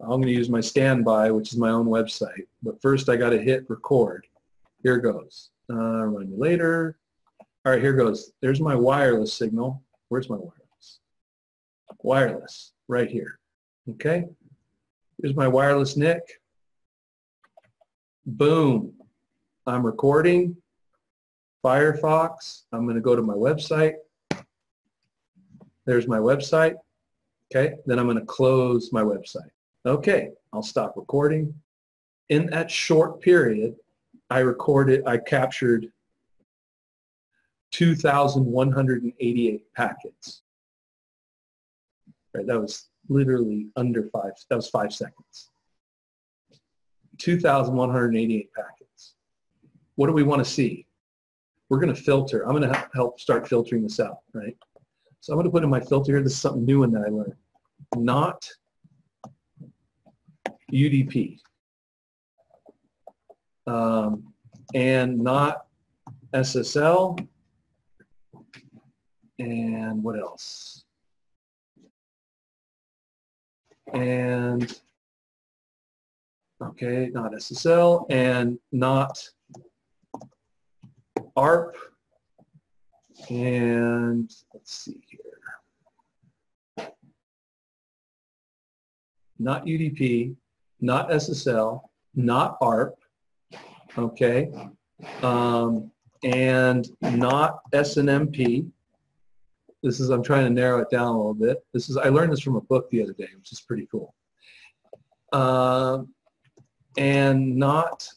I'm going to use my standby, which is my own website. But first I got to hit record. Here goes. Uh, run you later. All right, here goes. There's my wireless signal. Where's my wireless? Wireless, right here. Okay. Here's my wireless NIC. Boom. I'm recording. Firefox. I'm going to go to my website. There's my website. Okay. Then I'm going to close my website. Okay. I'll stop recording. In that short period, I recorded, I captured 2,188 packets. Right, that was literally under five, that was five seconds. 2,188 packets. What do we want to see? We're going to filter. I'm going to help start filtering this out, right? So I'm going to put in my filter here. This is something new and that I learned. Not UDP. Um, and not SSL. And what else? And, okay, not SSL and not ARP. And let's see here. Not UDP, not SSL, not ARP, okay, um, and not SNMP. This is, I'm trying to narrow it down a little bit. This is, I learned this from a book the other day, which is pretty cool. Uh, and not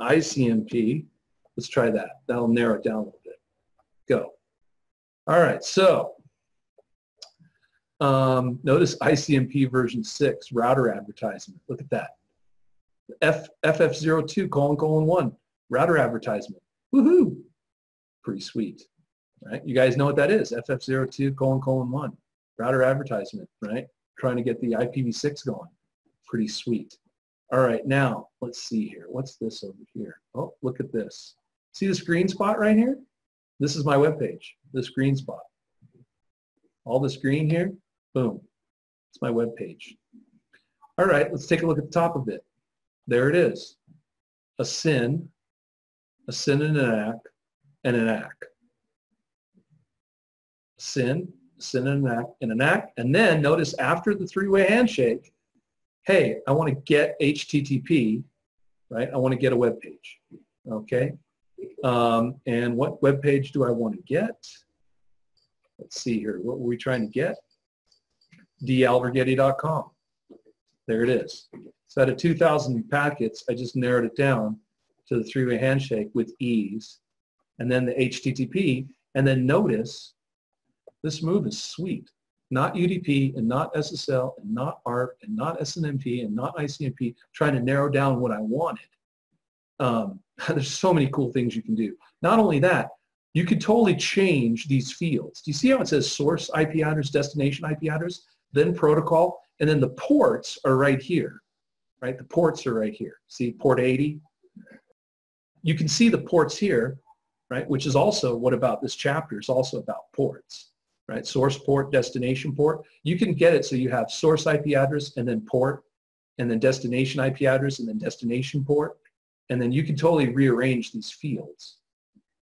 ICMP. Let's try that. That'll narrow it down a little bit. Go. All right, so um, notice ICMP version 6, router advertisement. Look at that. F, FF02 colon colon 1, router advertisement. Woohoo! Pretty sweet, right? You guys know what that is, FF02 colon colon 1, router advertisement, right? Trying to get the IPv6 going. Pretty sweet. All right, now let's see here. What's this over here? Oh, look at this. See this green spot right here? This is my web page, this green spot. All this green here, boom. It's my web page. All right, let's take a look at the top of it. There it is. A SYN, a SYN and an ACK, and an ACK. SYN, SYN and an ACK, and an ACK. And then notice after the three-way handshake, hey, I want to get HTTP, right? I want to get a web page, okay? Um, and what web page do I want to get? Let's see here. What were we trying to get? dalvergetti.com. There it is. So out of 2,000 packets, I just narrowed it down to the three-way handshake with ease, and then the HTTP, and then notice this move is sweet. Not UDP and not SSL and not ARP and not SNMP and not ICMP, trying to narrow down what I wanted. Um, there's so many cool things you can do. Not only that, you could totally change these fields. Do you see how it says source IP address, destination IP address, then protocol, and then the ports are right here right? The ports are right here. See port 80? You can see the ports here, right? Which is also what about this chapter is also about ports, right? Source port, destination port. You can get it so you have source IP address and then port and then destination IP address and then destination port. And then you can totally rearrange these fields.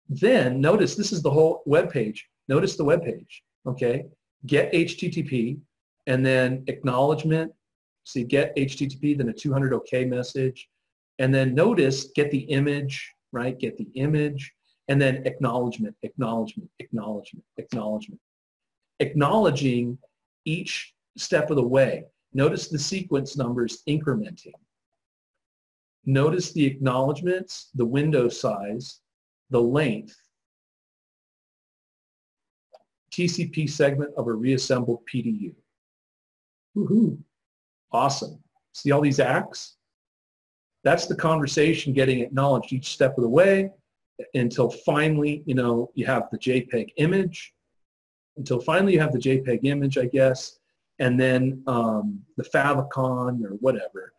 Then notice this is the whole web page. Notice the web page, okay? Get HTTP and then acknowledgement so you get HTTP, then a 200 OK message. And then notice, get the image, right? Get the image. And then acknowledgement, acknowledgement, acknowledgement, acknowledgement. Acknowledging each step of the way. Notice the sequence numbers incrementing. Notice the acknowledgements, the window size, the length, TCP segment of a reassembled PDU. Woohoo! Awesome. See all these ACKs? That's the conversation getting acknowledged each step of the way until finally, you know, you have the JPEG image, until finally you have the JPEG image, I guess, and then um, the favicon or whatever.